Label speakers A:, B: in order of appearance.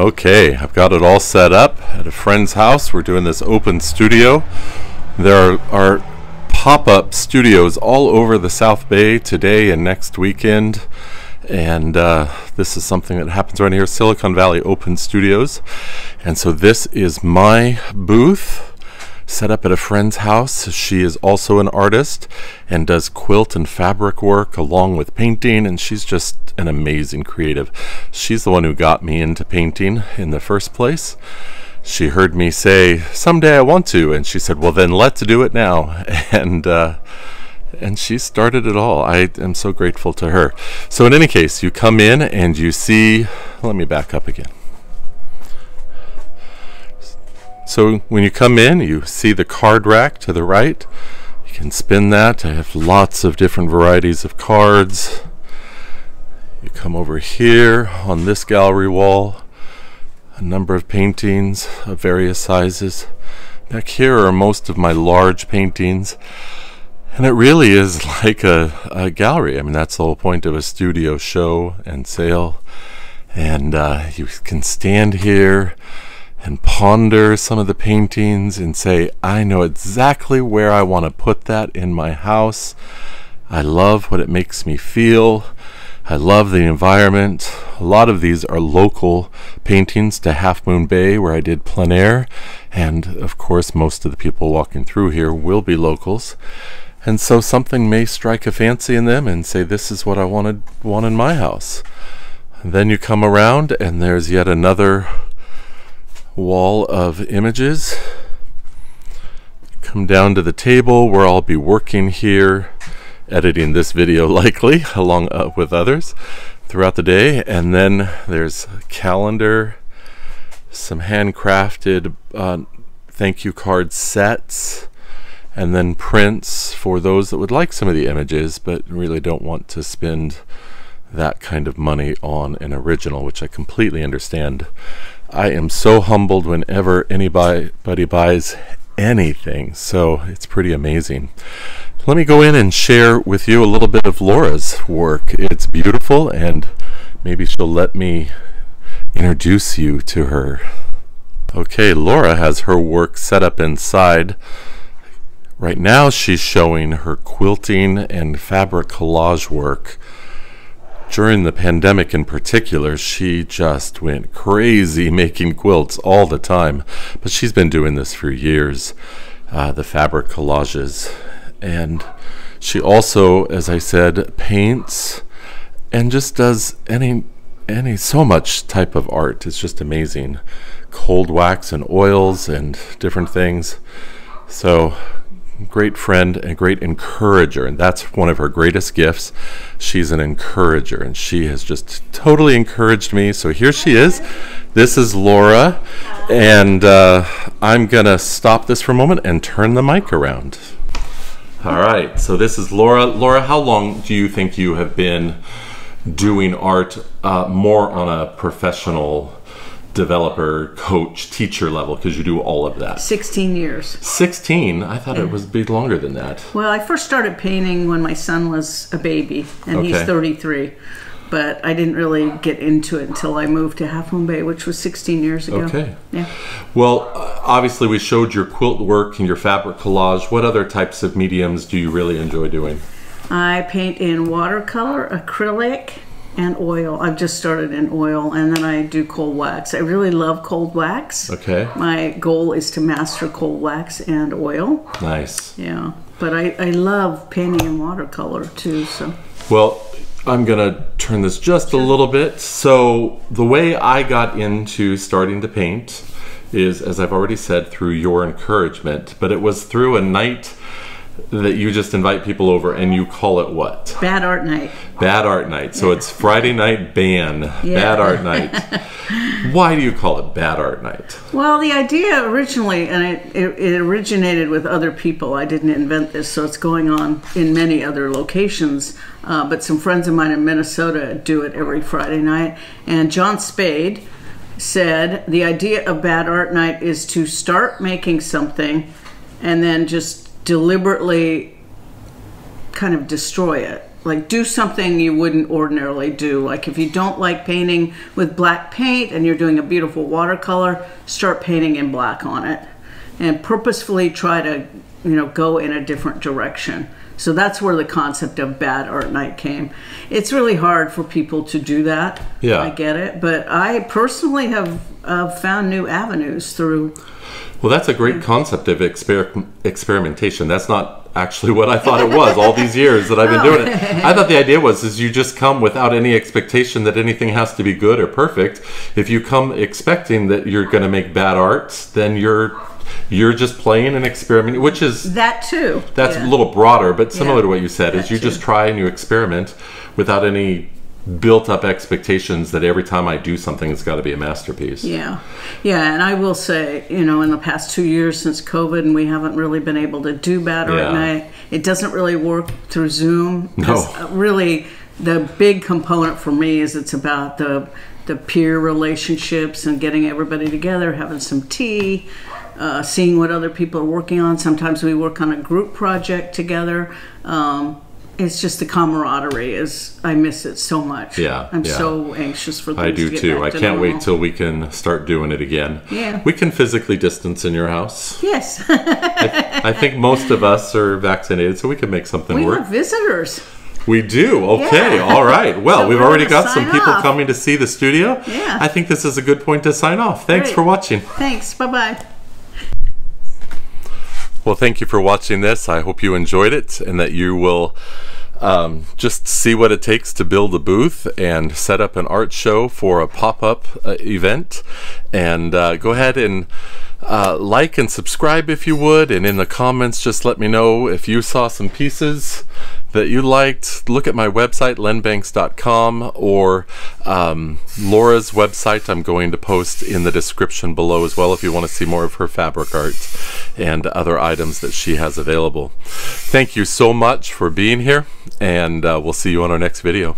A: Okay, I've got it all set up at a friend's house. We're doing this open studio. There are, are pop up studios all over the South Bay today and next weekend. And uh, this is something that happens right here Silicon Valley Open Studios. And so this is my booth set up at a friend's house. She is also an artist and does quilt and fabric work along with painting, and she's just an amazing creative. She's the one who got me into painting in the first place. She heard me say, Someday I want to, and she said, Well, then let's do it now. And, uh, and she started it all. I am so grateful to her. So, in any case, you come in and you see, let me back up again. So when you come in, you see the card rack to the right. You can spin that. I have lots of different varieties of cards. You come over here on this gallery wall, a number of paintings of various sizes. Back here are most of my large paintings. And it really is like a, a gallery. I mean, that's the whole point of a studio show and sale. And uh, you can stand here and ponder some of the paintings and say, I know exactly where I want to put that in my house. I love what it makes me feel. I love the environment. A lot of these are local paintings to Half Moon Bay where I did plein air. And of course, most of the people walking through here will be locals. And so something may strike a fancy in them and say, this is what I wanted want in my house. And then you come around and there's yet another wall of images. Come down to the table where I'll be working here, editing this video likely, along uh, with others throughout the day. And then there's a calendar, some handcrafted uh, thank you card sets, and then prints for those that would like some of the images but really don't want to spend that kind of money on an original, which I completely understand. I am so humbled whenever anybody buys anything, so it's pretty amazing. Let me go in and share with you a little bit of Laura's work. It's beautiful, and maybe she'll let me introduce you to her. Okay, Laura has her work set up inside. Right now, she's showing her quilting and fabric collage work during the pandemic in particular, she just went crazy making quilts all the time. But she's been doing this for years, uh, the fabric collages. And she also, as I said, paints and just does any any so much type of art. It's just amazing. Cold wax and oils and different things. So great friend and great encourager, and that's one of her greatest gifts. She's an encourager, and she has just totally encouraged me. So here she is. This is Laura, and uh, I'm gonna stop this for a moment and turn the mic around. All right, so this is Laura. Laura, how long do you think you have been doing art uh, more on a professional developer, coach, teacher level because you do all of that?
B: 16 years.
A: 16? I thought yeah. it was be longer than that.
B: Well, I first started painting when my son was a baby, and okay. he's 33. But I didn't really get into it until I moved to Half Moon Bay, which was 16 years ago.
A: Okay.
B: Yeah.
A: Well, uh, obviously, we showed your quilt work and your fabric collage. What other types of mediums do you really enjoy doing?
B: I paint in watercolor, acrylic, and oil. I've just started in oil and then I do cold wax. I really love cold wax.
A: Okay.
B: My goal is to master cold wax and oil.
A: Nice.
B: Yeah. But I, I love painting in watercolor too, so.
A: Well, I'm gonna turn this just sure. a little bit. So the way I got into starting to paint is, as I've already said, through your encouragement, but it was through a night that you just invite people over and you call it what?
B: Bad Art Night.
A: Bad Art Night. So yeah. it's Friday night ban. Yeah. Bad Art Night. Why do you call it Bad Art Night?
B: Well, the idea originally, and it, it, it, originated with other people. I didn't invent this, so it's going on in many other locations. Uh, but some friends of mine in Minnesota do it every Friday night. And John Spade said the idea of Bad Art Night is to start making something and then just deliberately kind of destroy it like do something you wouldn't ordinarily do. Like if you don't like painting with black paint and you're doing a beautiful watercolor, start painting in black on it, and purposefully try to you know go in a different direction. So that's where the concept of bad art night came. It's really hard for people to do that.
A: Yeah.
B: I get it, but I personally have uh, found new avenues through.
A: Well, that's a great concept of exper- experimentation. That's not actually what I thought it was all these years that I've been doing it. I thought the idea was is you just come without any expectation that anything has to be good or perfect. If you come expecting that you're going to make bad art, then you're you're just playing and experimenting, which is
B: That too.
A: that's
B: Yeah.
A: a little broader, but similar
B: Yeah,
A: to what you said, is you
B: too.
A: just try and you experiment without any built up expectations that every time I do something it's got to be a masterpiece.
B: Yeah, yeah, and I will say, you know, in the past two years since COVID, and we haven't really been able to do Batter
A: Yeah.
B: at Night. It doesn't really work through Zoom.
A: No.
B: uh, really, the big component for me is it's about the the peer relationships and getting everybody together, having some tea, uh, seeing what other people are working on. Sometimes we work on a group project together. Um, it's just the camaraderie is I miss it so much.
A: Yeah,
B: I'm
A: yeah.
B: so anxious for
A: I do
B: to
A: too. I
B: to
A: can't wait till we can start doing it again.
B: Yeah.
A: We can physically distance in your house.
B: Yes.
A: I think most of us are vaccinated, so we can make something
B: We
A: work.
B: have visitors.
A: We do. Okay.
B: Yeah.
A: All right. Well,
B: So
A: we've already got some people
B: off.
A: coming to see the studio.
B: Yeah.
A: I think this is a good point to sign off. Thanks
B: Great.
A: for watching.
B: Thanks. Bye bye.
A: Well, thank you for watching this. I hope you enjoyed it and that you will um, just see what it takes to build a booth and set up an art show for a pop up uh, event. And uh, go ahead and uh, like and subscribe if you would. And in the comments, just let me know if you saw some pieces that you liked. Look at my website, lenbanks.com, or um, Laura's website. I'm going to post in the description below as well if you want to see more of her fabric art and other items that she has available. Thank you so much for being here, and uh, we'll see you on our next video.